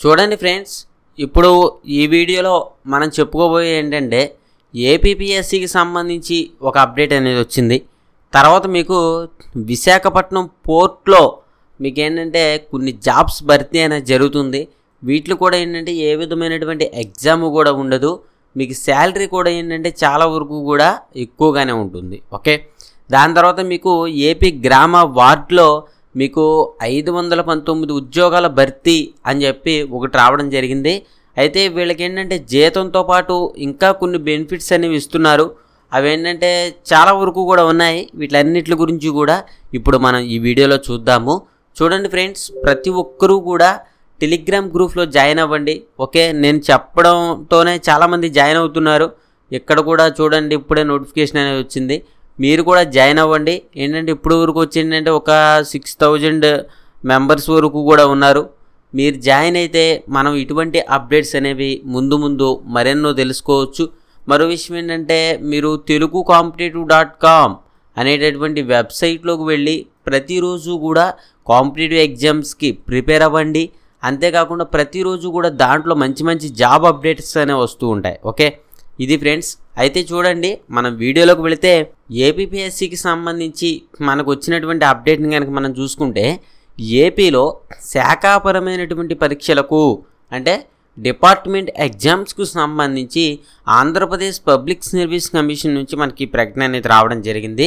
చూడండి ఫ్రెండ్స్ ఇప్పుడు ఈ వీడియోలో మనం చెప్పుకోబోయే ఏంటంటే ఏపీపీఎస్సికి సంబంధించి ఒక అప్డేట్ అనేది వచ్చింది. తర్వాత మీకు విశాఖపట్నం పోర్ట్లో మీకు ఏంటంటే కొన్ని జాబ్స్ భర్తీ అనేది జరుగుతుంది. వీటిలో కూడా ఏంటంటే ఏ విధమైనటువంటి ఎగ్జామ్ కూడా ఉండదు. మీకు శాలరీ కూడా ఏంటంటే చాలా వరకు కూడా ఎక్కువగానే ఉంటుంది. ఓకే? దాని తర్వాత మీకు ఏపీ గ్రామ వార్డులో మీకు ఐదు వందల పంతొమ్మిది ఉద్యోగాల భర్తీ అని చెప్పి ఒకటి రావడం జరిగింది. అయితే వీళ్ళకి ఏంటంటే జీతంతో పాటు ఇంకా కొన్ని బెనిఫిట్స్ అనేవి ఇస్తున్నారు. అవి ఏంటంటే చాలా వరకు కూడా ఉన్నాయి. వీటన్నిటి గురించి కూడా ఇప్పుడు మనం ఈ వీడియోలో చూద్దాము. చూడండి ఫ్రెండ్స్ ప్రతి ఒక్కరూ కూడా టెలిగ్రామ్ గ్రూప్లో జాయిన్ అవ్వండి. ఓకే నేను చెప్పడంతోనే చాలామంది జాయిన్ అవుతున్నారు. ఇక్కడ కూడా చూడండి ఇప్పుడే నోటిఫికేషన్ అనేది వచ్చింది. మీరు కూడా జాయిన్ అవ్వండి. ఏంటంటే ఇప్పుడు వరకు వచ్చి ఏంటంటే ఒక సిక్స్ థౌజండ్ మెంబర్స్ వరకు కూడా ఉన్నారు. మీరు జాయిన్ అయితే మనం ఇటువంటి అప్డేట్స్ అనేవి ముందు ముందు మరెన్నో తెలుసుకోవచ్చు. మరో విషయం ఏంటంటే మీరు తెలుగు కాంపిటేటివ్ డాట్ కామ్ అనేటటువంటి వెబ్సైట్లోకి వెళ్ళి ప్రతిరోజు కూడా కాంపిటేటివ్ ఎగ్జామ్స్కి ప్రిపేర్ అవ్వండి. అంతేకాకుండా ప్రతిరోజు కూడా దాంట్లో మంచి మంచి జాబ్ అప్డేట్స్ అనేవి వస్తూ ఉంటాయి. ఓకే? ఇది ఫ్రెండ్స్ అయితే చూడండి మనం వీడియోలోకి వెళితే ఏపీపీఎస్సికి సంబంధించి మనకు వచ్చినటువంటి అప్డేట్ని కనుక మనం చూసుకుంటే ఏపీలో శాఖాపరమైనటువంటి పరీక్షలకు అంటే డిపార్ట్మెంట్ ఎగ్జామ్స్కు సంబంధించి ఆంధ్రప్రదేశ్ పబ్లిక్ సర్వీస్ కమిషన్ నుంచి మనకి ప్రకటన అనేది రావడం జరిగింది.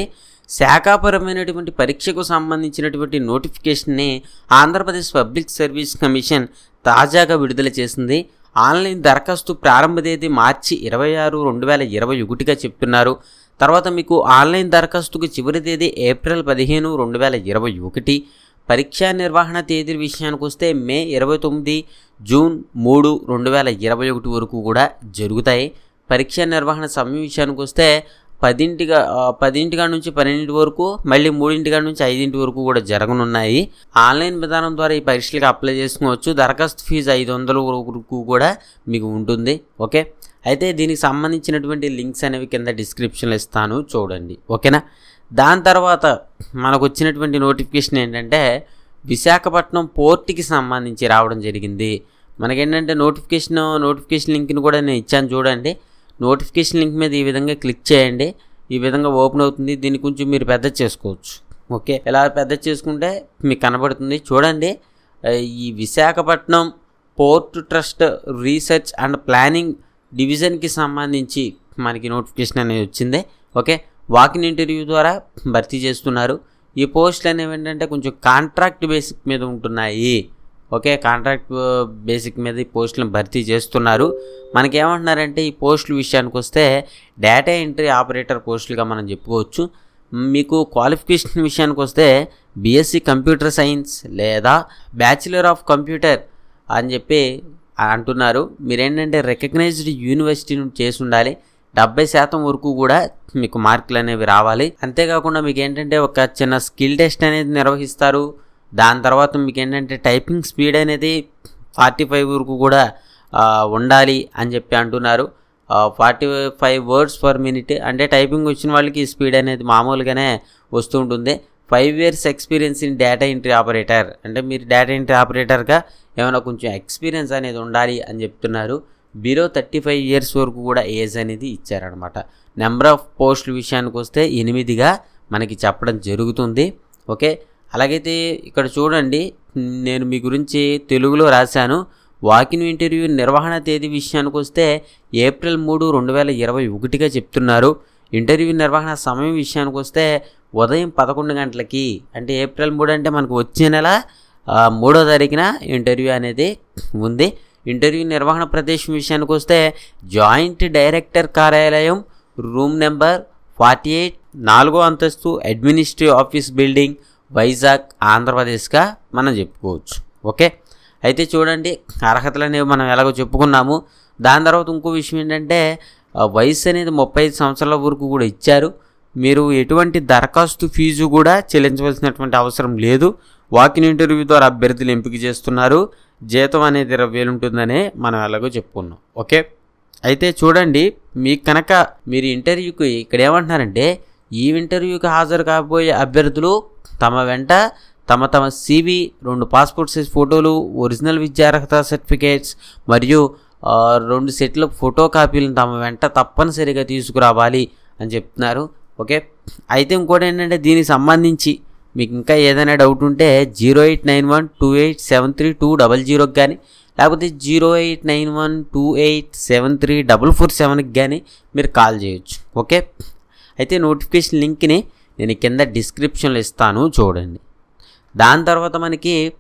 శాఖాపరమైనటువంటి పరీక్షకు సంబంధించినటువంటి నోటిఫికేషన్ని ఆంధ్రప్రదేశ్ పబ్లిక్ సర్వీస్ కమిషన్ తాజాగా విడుదల చేసింది. ఆన్లైన్ దరఖాస్తు ప్రారంభ తేదీ మార్చి ఇరవై ఆరు రెండు వేల ఇరవై ఒకటిగా చెప్తున్నారు. తర్వాత మీకు ఆన్లైన్ దరఖాస్తుకు చివరి తేదీ ఏప్రిల్ పదిహేను రెండు వేల ఇరవై ఒకటి. పరీక్షా నిర్వహణ తేదీ విషయానికి వస్తే మే ఇరవై తొమ్మిది జూన్ మూడు రెండు వేల ఇరవై ఒకటి వరకు కూడా జరుగుతాయి. పరీక్షా నిర్వహణ సమయం విషయానికి వస్తే పదింటిగా పదింటిగా నుంచి పన్నెండింటి వరకు మళ్ళీ మూడింటిగా నుంచి ఐదింటి వరకు కూడా జరగనున్నాయి. ఆన్లైన్ విధానం ద్వారా ఈ పరీక్షలకు అప్లై చేసుకోవచ్చు. దరఖాస్తు ఫీజు ఐదు వందల వరకు కూడా మీకు ఉంటుంది. ఓకే? అయితే దీనికి సంబంధించినటువంటి లింక్స్ అనేవి కింద డిస్క్రిప్షన్లో ఇస్తాను చూడండి. ఓకేనా? దాని తర్వాత మనకు వచ్చినటువంటి నోటిఫికేషన్ ఏంటంటే విశాఖపట్నం పోర్ట్కి సంబంధించి రావడం జరిగింది. మనకేంటంటే నోటిఫికేషన్ నోటిఫికేషన్ లింక్ని కూడా నేను ఇచ్చాను చూడండి. నోటిఫికేషన్ లింక్ మీద ఈ విధంగా క్లిక్ చేయండి. ఈ విధంగా ఓపెన్ అవుతుంది. దీన్ని కొంచెం మీరు పెద్ద చేసుకోవచ్చు. ఓకే? ఇలా పెద్ద చేసుకుంటే మీకు కనబడుతుంది. చూడండి. ఈ Visakhapatnam port trust research and planning డివిజన్కి సంబంధించి మనకి నోటిఫికేషన్ అనేది వచ్చింది. ఓకే? వాకిన్ ఇంటర్వ్యూ ద్వారా భర్తీ చేస్తున్నారు. ఈ పోస్టులు అనేవి ఏంటంటే కొంచెం కాంట్రాక్ట్ బేసిక్ మీద ఉంటున్నాయి. ఓకే? కాంట్రాక్ట్ బేసిక్ మీద ఈ పోస్టులను భర్తీ చేస్తున్నారు. మనకేమంటున్నారంటే ఈ పోస్టుల విషయానికి వస్తే డేటా ఎంట్రీ ఆపరేటర్ పోస్టులుగా మనం చెప్పుకోవచ్చు. మీకు క్వాలిఫికేషన్ విషయానికి వస్తే బీఎస్సీ కంప్యూటర్ సైన్స్ లేదా బ్యాచిలర్ ఆఫ్ కంప్యూటర్ అని చెప్పి అంటున్నారు. మీరేంటంటే రికగ్నైజ్డ్ యూనివర్సిటీ నుండి చేసి ఉండాలి. డెబ్బై శాతం వరకు కూడా మీకు మార్కులు అనేవి రావాలి. అంతేకాకుండా మీకు ఏంటంటే ఒక చిన్న స్కిల్ టెస్ట్ అనేది నిర్వహిస్తారు. దాని తర్వాత మీకు ఏంటంటే టైపింగ్ స్పీడ్ అనేది ఫార్టీ ఫైవ్ వరకు కూడా ఉండాలి అని చెప్పి అంటున్నారు. Forty five words per minute అంటే టైపింగ్ వచ్చిన వాళ్ళకి స్పీడ్ అనేది మామూలుగానే వస్తూ ఉంటుంది. Five years experience in data entry operator. అంటే మీరు డేటా ఎంట్రీ ఆపరేటర్గా ఏమైనా కొంచెం ఎక్స్పీరియన్స్ అనేది ఉండాలి అని చెప్తున్నారు. బిలో థర్టీ ఫైవ్ ఇయర్స్ వరకు కూడా ఏజ్ అనేది ఇచ్చారనమాట నెంబర్ ఆఫ్ పోస్టుల విషయానికి వస్తే ఎనిమిదిగా మనకి చెప్పడం జరుగుతుంది. ఓకే? అలాగైతే ఇక్కడ చూడండి నేను మీ గురించి తెలుగులో రాశాను. వాకిన్ ఇంటర్వ్యూ నిర్వహణ తేదీ విషయానికి వస్తే ఏప్రిల్ మూడు రెండు వేల ఇరవై ఒకటిగా చెప్తున్నారు. ఇంటర్వ్యూ నిర్వహణ సమయం విషయానికి వస్తే ఉదయం పదకొండు గంటలకి అంటే ఏప్రిల్ మూడు అంటే మనకు వచ్చే నెల మూడో తారీఖున ఇంటర్వ్యూ అనేది ఉంది. ఇంటర్వ్యూ నిర్వహణ ప్రదేశం విషయానికి వస్తే జాయింట్ డైరెక్టర్ కార్యాలయం రూమ్ నెంబర్ ఫార్టీ ఎయిట్ నాలుగో అంతస్తు అడ్మినిస్ట్రేటివ్ ఆఫీస్ బిల్డింగ్ వైజాగ్ ఆంధ్రప్రదేశ్గా మనం చెప్పుకోవచ్చు. ఓకే? అయితే చూడండి అర్హతలు అనేవి మనం ఎలాగో చెప్పుకున్నాము. దాని తర్వాత ఇంకో విషయం ఏంటంటే వయసు అనేది ముప్పై ఐదు సంవత్సరాల వరకు కూడా ఇచ్చారు. మీరు ఎటువంటి దరఖాస్తు ఫీజు కూడా చెల్లించవలసినటువంటి అవసరం లేదు. వాకిన్ ఇంటర్వ్యూ ద్వారా అభ్యర్థులు ఎంపిక చేస్తున్నారు. జీతం అనేది ఇరవై వేలు ఉంటుందనే మనం ఎలాగో చెప్పుకున్నాం. ఓకే? అయితే చూడండి మీకు కనుక మీరు ఇంటర్వ్యూకి ఇక్కడ ఏమంటున్నారంటే ఈ ఇంటర్వ్యూకి హాజరు కాబోయే అభ్యర్థులు తమ వెంట తమ తమ సివి రెండు పాస్పోర్ట్ సైజ్ ఫోటోలు ఒరిజినల్ విద్యార్హత సర్టిఫికేట్స్ మరియు రెండు సెట్ల ఫోటో కాపీలను తమ వెంట తప్పనిసరిగా తీసుకురావాలి అని చెప్తున్నారు. ఓకే? అయితే ఇంకోటి ఏంటంటే దీనికి సంబంధించి మీకు ఇంకా ఏదైనా డౌట్ ఉంటే zero eight nine one two eight seven three two double జీరోకి కానీ లేకపోతే zero eight nine one two eight seven three double four సెవెన్కి కానీ మీరు కాల్ చేయొచ్చు. ఓకే? అయితే నోటిఫికేషన్ లింక్ని నేను కింద డిస్క్రిప్షన్లో ఇస్తాను చూడండి. దాని తర్వాత మనకి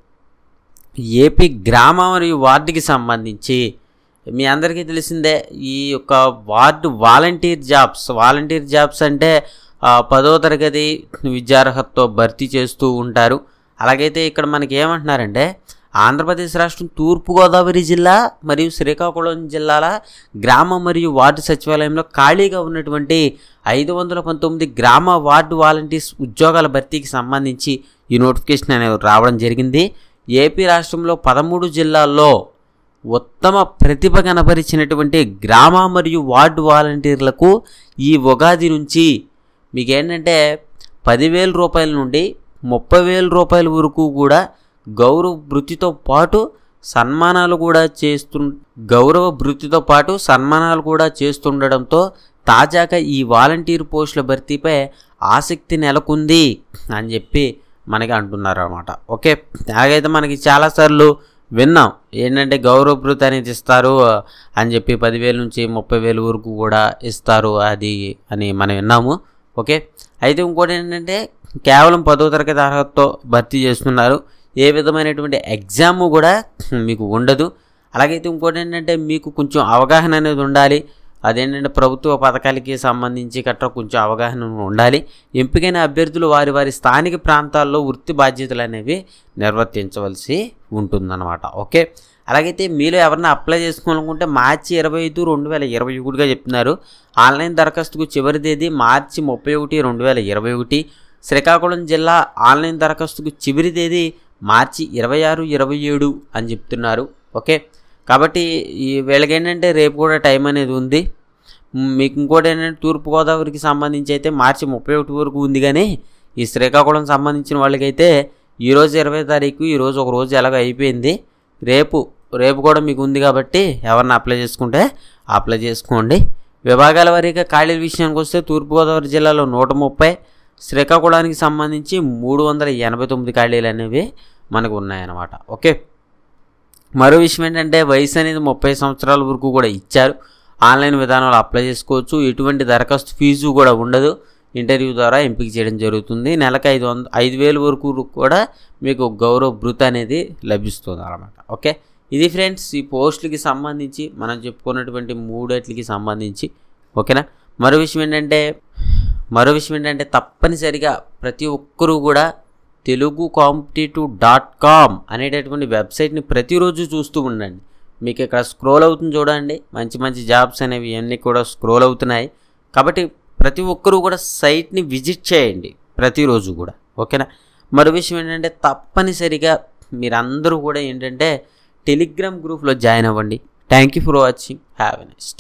ఏపీ గ్రామ మరియు వార్డుకి సంబంధించి మీ అందరికీ తెలిసిందే ఈ యొక్క ward volunteer jobs volunteer jobs అంటే పదో తరగతి విద్యార్హతతో భర్తీ చేస్తూ ఉంటారు. అలాగైతే ఇక్కడ మనకి ఏమంటున్నారంటే ఆంధ్రప్రదేశ్ రాష్ట్రం తూర్పుగోదావరి జిల్లా మరియు శ్రీకాకుళం జిల్లాల గ్రామ మరియు వార్డు సచివాలయంలో ఖాళీగా ఉన్నటువంటి ఐదు వందల పంతొమ్మిది గ్రామ వార్డు వాలంటీర్స్ ఉద్యోగాల భర్తీకి సంబంధించి ఈ నోటిఫికేషన్ అనేది రావడం జరిగింది. ఏపీ రాష్ట్రంలో పదమూడు జిల్లాల్లో ఉత్తమ ప్రతిభ కనపరిచినటువంటి గ్రామ మరియు వార్డు వాలంటీర్లకు ఈ ఉగాది నుంచి మీకేంటంటే పదివేల రూపాయల నుండి ముప్పై వేల రూపాయల వరకు కూడా గౌరవ వృత్తితో పాటు సన్మానాలు కూడా చేస్తు గౌరవ వృత్తితో పాటు సన్మానాలు కూడా చేస్తుండడంతో తాజాగా ఈ వాలంటీర్ పోస్టుల భర్తీపై ఆసక్తి నెలకొంది అని చెప్పి మనకి అంటున్నారు అనమాట ఓకే? అలాగైతే మనకి చాలాసార్లు విన్నాం. ఏంటంటే గౌరవ అనేది ఇస్తారు అని చెప్పి పదివేల నుంచి ముప్పై వేలు వరకు కూడా ఇస్తారు అది అని మనం విన్నాము. ఓకే? అయితే ఇంకోటి ఏంటంటే కేవలం పదో తరగతి అర్హతతో భర్తీ చేస్తున్నారు. ఏ విధమైనటువంటి ఎగ్జామ్ కూడా మీకు ఉండదు. అలాగైతే ఇంకోటి ఏంటంటే మీకు కొంచెం అవగాహన అనేది ఉండాలి. అదేంటంటే ప్రభుత్వ పథకాలకి సంబంధించి గట్రా కొంచెం అవగాహన ఉండాలి. ఎంపికైన అభ్యర్థులు వారి వారి స్థానిక ప్రాంతాల్లో వృత్తి బాధ్యతలు అనేవి నిర్వర్తించవలసి ఉంటుందన్నమాట. ఓకే? అలాగైతే మీలో ఎవరైనా అప్లై చేసుకోవాలనుకుంటే మార్చి ఇరవై ఐదు రెండు వేల ఇరవై ఒకటిగా చెప్తున్నారు. ఆన్లైన్ దరఖాస్తుకు చివరి తేదీ మార్చి ముప్పై ఒకటి రెండు వేల ఇరవై ఒకటి. శ్రీకాకుళం జిల్లా ఆన్లైన్ దరఖాస్తుకు చివరి తేదీ మార్చి ఇరవై ఆరు ఇరవై ఏడు అని చెప్తున్నారు. ఓకే? కాబట్టి ఈ వీళ్ళకి ఏంటంటే రేపు కూడా టైం అనేది ఉంది. మీకు ఇంకోటి ఏంటంటే తూర్పుగోదావరికి సంబంధించి అయితే మార్చి ముప్పై ఒకటి వరకు ఉంది కానీ ఈ శ్రీకాకుళం సంబంధించిన వాళ్ళకైతే ఈరోజు ఇరవై తారీఖు ఈరోజు ఒక రోజు ఎలాగో అయిపోయింది. రేపు రేపు కూడా మీకు ఉంది కాబట్టి ఎవరిని అప్లై చేసుకుంటే అప్లై చేసుకోండి. విభాగాల వారీగా ఖాళీల విషయానికి వస్తే తూర్పుగోదావరి జిల్లాలో నూట ముప్పై శ్రీకాకుళానికి సంబంధించి మూడు వందల ఎనభై తొమ్మిది ఖాళీలు అనేవి మనకు ఉన్నాయన్నమాట. ఓకే? మరో విషయం ఏంటంటే వయసు అనేది ముప్పై సంవత్సరాల వరకు కూడా ఇచ్చారు. ఆన్లైన్ విధానంలో అప్లై చేసుకోవచ్చు. ఎటువంటి దరఖాస్తు ఫీజు కూడా ఉండదు. ఇంటర్వ్యూ ద్వారా ఎంపిక చేయడం జరుగుతుంది. నెలకు ఐదు వంద ఐదు వేల వరకు కూడా మీకు గౌరవ భృత అనేది లభిస్తుంది అనమాట ఓకే? ఇది ఫ్రెండ్స్ ఈ పోస్టులకి సంబంధించి మనం చెప్పుకున్నటువంటి మూడేట్లకి సంబంధించి. ఓకేనా? మరో విషయం ఏంటంటే మరో విషయం ఏంటంటే తప్పనిసరిగా ప్రతి ఒక్కరూ కూడా తెలుగు కాంపిటేటివ్ డాట్ కామ్ అనేటటువంటి వెబ్సైట్ని ప్రతిరోజు చూస్తూ ఉండండి. మీకు ఇక్కడ స్క్రోల్ అవుతుంది చూడండి. మంచి మంచి జాబ్స్ అనేవి ఇవన్నీ కూడా స్క్రోల్ అవుతున్నాయి. కాబట్టి ప్రతి ఒక్కరూ కూడా సైట్ని విజిట్ చేయండి ప్రతిరోజు కూడా. ఓకేనా? మరో విషయం ఏంటంటే తప్పనిసరిగా మీరందరూ కూడా ఏంటంటే టెలిగ్రామ్ గ్రూప్లో జాయిన్ అవ్వండి. Thank you for watching. Have a next